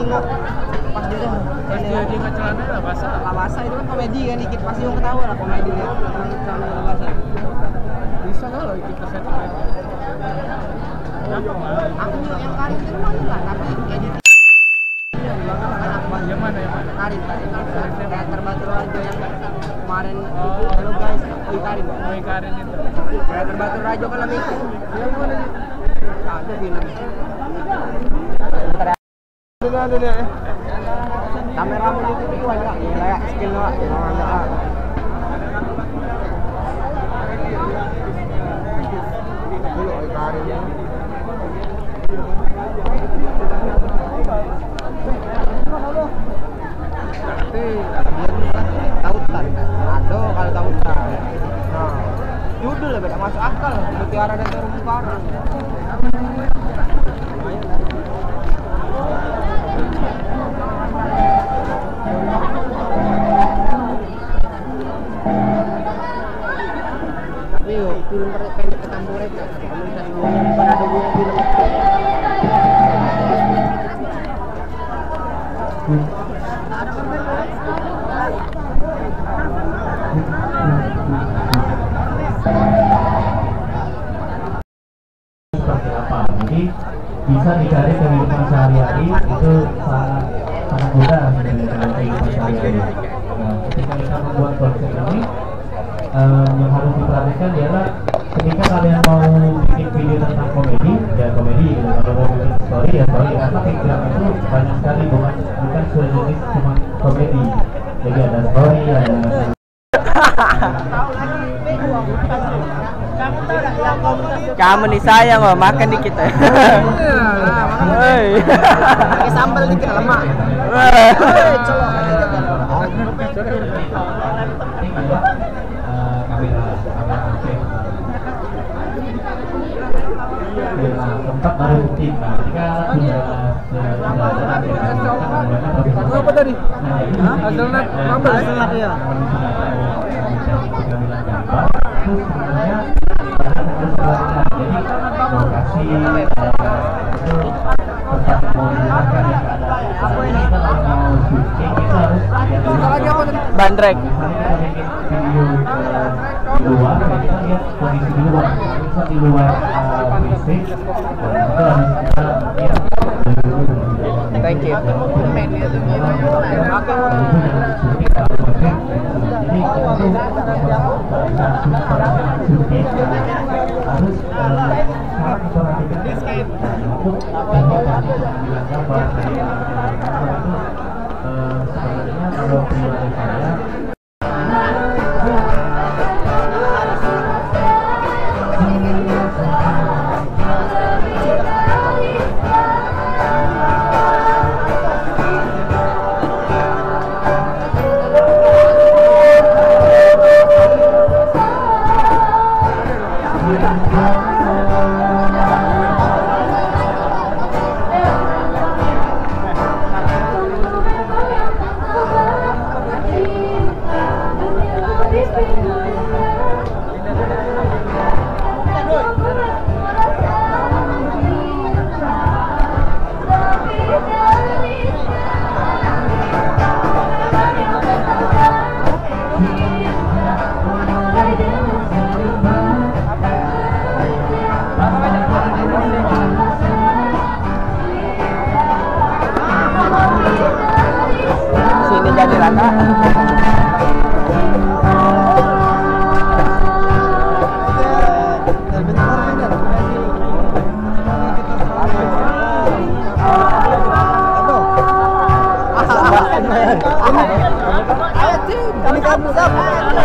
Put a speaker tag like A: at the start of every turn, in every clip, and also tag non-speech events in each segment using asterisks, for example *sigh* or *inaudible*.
A: pas dia
B: Pas dia di celana lah basah.
A: lah basah itu kan komedi kan dikit. Pasti yang ketawa lah komedi lihat celana lah basah
B: Bisa nggak lo ikut keset mah?
A: aku yang karin itu mana lah tapi edit
B: Yang mana yang mana?
A: karin karin teater batu raja yang kemarin itu. Halo guys. Oi karin
B: Oh Karin itu.
A: teater batu raja kan lama itu
B: Yang mana sih?
A: ada film
B: Ada ada deh.
A: kamera mu itu itu aja ya skill lah ada. Dulu oi karin
B: Tapi
A: tautan. Aduh kalau tautan. Nah. Judul beda masuk akal. Mutiara dan film pendek ketambung mereka komunitas gue bukan ada gue film
C: bisa dicari kehidupan sehari-hari itu sangat sangat mudah sebenarnya dalam kehidupan sehari-hari. Nah, ketika kita membuat konsep ini, eh, yang harus diperhatikan ialah ketika kalian mau bikin video tentang komedi, ya komedi. gitu. Kalau mau bikin story ya story. Karena Instagram itu banyak sekali bukan bukan sejenis cuma komedi. Jadi ada story, ada
A: kamu nih sayang loh makan dikit ya Hei. pakai sambal dikit lemak Hei, colok.
C: tempat baru bukti nah ketika sudah sudah sudah
B: apa tadi? Hazelnut.
A: Hazelnut, iya.
C: terus sebenarnya bahan harus dilakukan jadi lokasi eh, itu tempat mau digunakan yang ada kita kalau mau syuting itu harus lihat dulu
B: lagi apa tadi?
A: Bandrek Thank you.
C: Eh, sebenarnya kalau pribadi saya
A: sini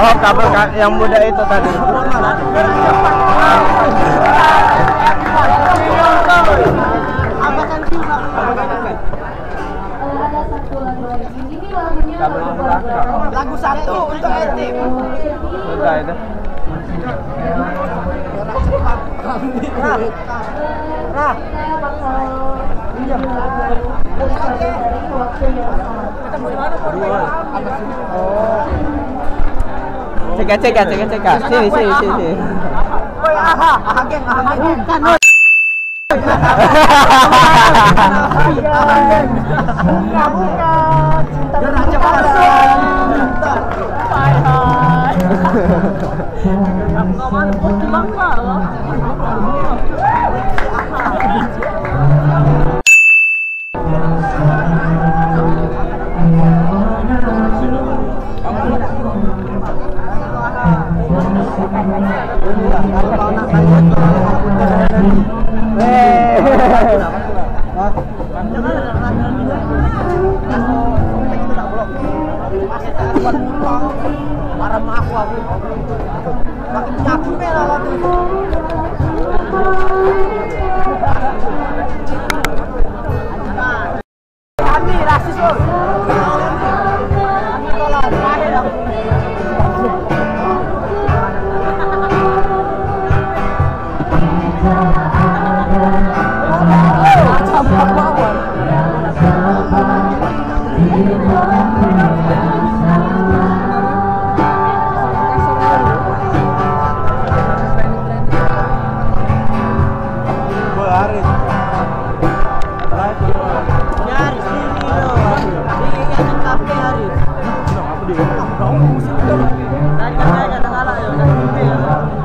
A: Oh, kabel ka- yang muda itu tadi.
D: lagu
A: satu untuk Etim. Sudah itu. Nah, nah,
D: saya bakal dari waktu yang sama
A: cek cek cek cek sini sini sini. Woi, aha, aha geng, aha geng.
C: Bunga bunga cinta
A: Raja
C: Hai hai. Kawan lah. *laughs*
A: Sama aku.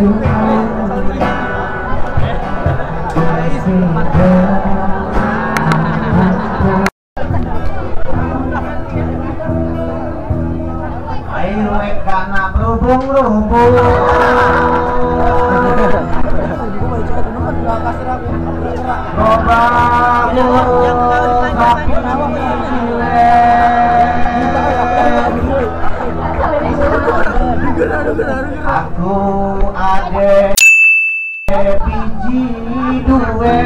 A: canción Aku ada
E: biji dua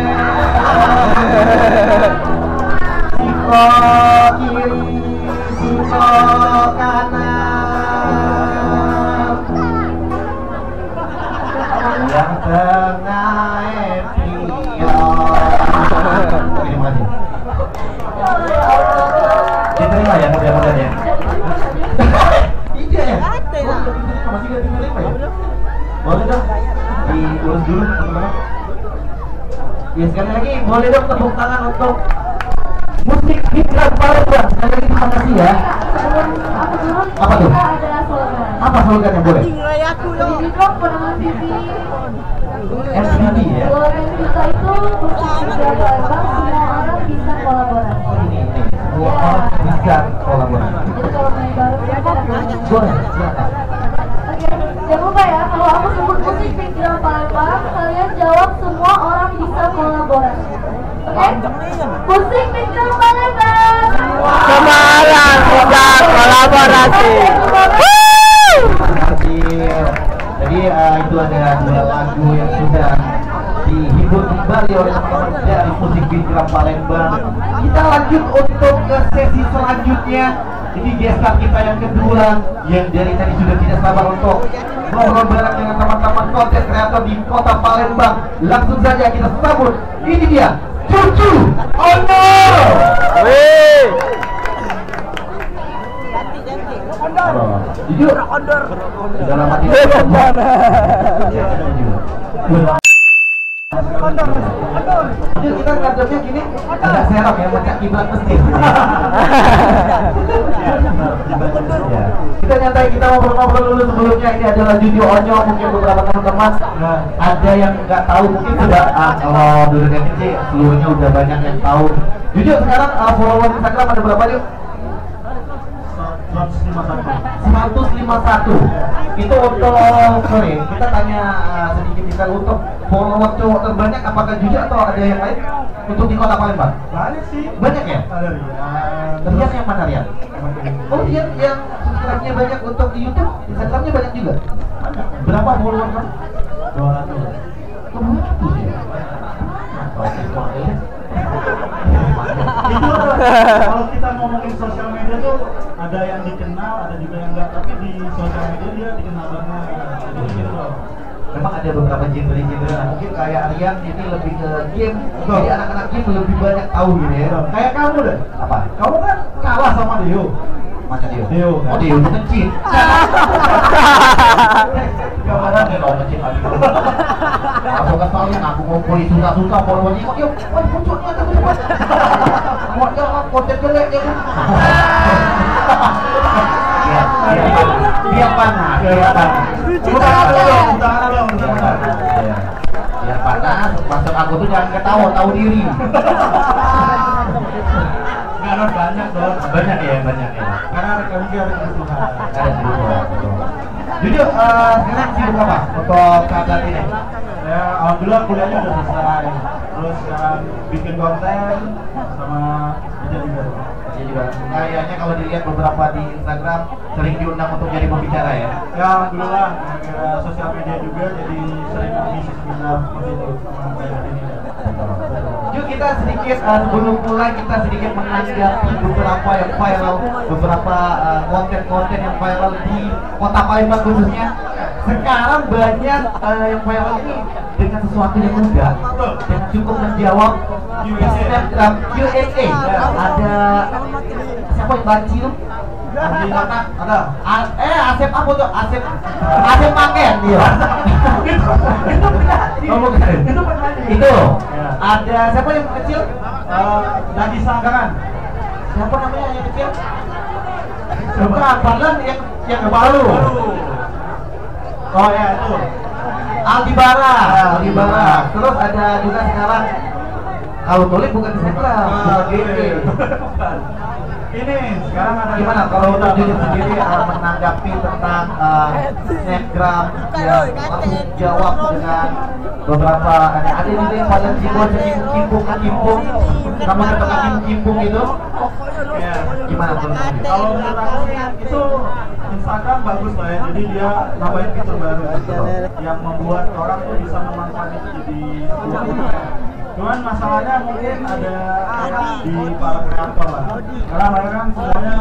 E: Siko kiri, siko kanan. Yang tengah Diterima ya mudah-mudahan ya Boleh dong Diurus dulu teman-teman Ya sekali lagi boleh dong tepuk tangan untuk musik Hikmat Palembang. Sekali lagi terima kasih ya. Apa tuh?
D: adalah slogan.
E: Apa slogannya boleh? SBB ya.
D: Kita itu semua orang bisa kolaborasi.
E: Semua orang bisa kolaborasi. Boleh.
D: Oke, jangan lupa ya kalau aku musik Hijrah Palembang, kalian jawab semua orang bisa kolaborasi. Oke? Musik Hijrah Palembang.
A: Semarang bisa kolaborasi.
E: Jadi eh, itu ada dua lagu yang sudah dihibur kembali oleh teman-teman dari musik Bintang Palembang. Kita lanjut untuk ke sesi selanjutnya. Ini gestar kita yang kedua yang dari tadi sudah tidak sabar untuk ngobrol bareng dengan teman-teman konten kreator di kota Palembang. Langsung saja kita sambut. Ini dia Cucu Ono.
A: Wih.
E: Jujur. Sudah Jadi kita ngadepnya gini, agak serok ya, macam kiblat. *laughs* Ya. Kita nyantai, kita ngobrol-ngobrol dulu sebelumnya. Ini adalah Jujur Onyo, mungkin beberapa teman-teman ada yang nggak tahu, mungkin sudah ah, kalau dulu kecil seluruhnya udah banyak yang tahu. Jujur sekarang uh, follower Instagram ada berapa nih? 151 itu untuk sorry kita tanya uh, sedikit kita untuk follower cowok terbanyak apakah jujur atau ada yang lain untuk di kota Palembang
F: Banyak sih.
E: banyak ya
F: Ada Rian,
E: Rian yang mana Rian? Oh Rian yang subscribe-nya banyak untuk di YouTube, Instagram-nya banyak juga. Berapa follower kamu? 200. 200 ya?
F: Kalau kita ngomongin sosial media tuh ada yang dikenal ada juga yang enggak tapi di sosial media dia dikenal banget jadi gitu loh
E: Memang ada beberapa genre-genre mungkin kayak Rian ini lebih ke game, jadi anak-anak game lebih banyak tahu gitu ya.
F: kayak kamu deh
E: Apa?
F: kamu kan kalah sama Dio
E: Mana Dio?
F: Dio, kan?
E: Oh Dio itu kecil. *laughs* Gambaran nih kalau kecil lagi. Aku ya, aku mau polis susah-susah followernya kok dia, wah munculnya tuh cepat. Kok dia konten jelek ya kan? Panas, dia panas.
F: Bukan aku dong, aku dong, aku.
E: Iya. Biar panas, maksud aku tuh jangan ketawa, tahu diri.
F: Harus banyak dong
E: Banyak ya, banyak ya.
F: karena rekam dia Ada
E: semua. Jujur, eh, sekarang sibuk apa untuk saat ini?
F: Ya alhamdulillah kuliahnya udah selesai. Terus sekarang bikin konten sama kerja juga.
E: Dia juga. Kayaknya kalau dilihat beberapa di Instagram sering diundang untuk jadi pembicara ya.
F: ya alhamdulillah. Gara-gara sosial media juga jadi sering mengisi seminar seperti itu sama kayak ini
E: Yuk kita sedikit eh, sebelum mulai kita sedikit menanggapi beberapa yang viral, beberapa eh, konten-konten yang viral di kota Palembang khususnya. Sekarang banyak eh, yang viral ini dengan sesuatu yang mudah, dengan cukup menjawab di Snapgram Q&A. Ada siapa yang banci tuh? Ada eh Asep apa tuh? Asep Asep Maken dia. itu
F: bukan.
E: itu itu ada siapa yang kecil?
F: Eh, lagi sangkaran
E: Siapa namanya yang kecil? Bukan, Barlan yang yang baru.
F: oh ya itu
E: Aldibara, Aldibara. Terus ada juga sekarang kalau tulis bukan Instagram, bukan GG.
F: ini. Sekarang ada
E: Gimana? kalau untuk Jujur sendiri uh, menanggapi tentang uh, Snapgram yang langsung jawab dengan beberapa ada, ada juga yang pada simbol kimpung kimpung sama ketika kimpung itu.
F: Ya
E: gimana
F: kalau menurut aku itu Instagram bagus lah ya. Jadi dia nambahin fitur baru gitu yang membuat orang tuh bisa memanfaatkan itu jadi cuman masalahnya mungkin ada di para kreator lah. Karena mereka kan semuanya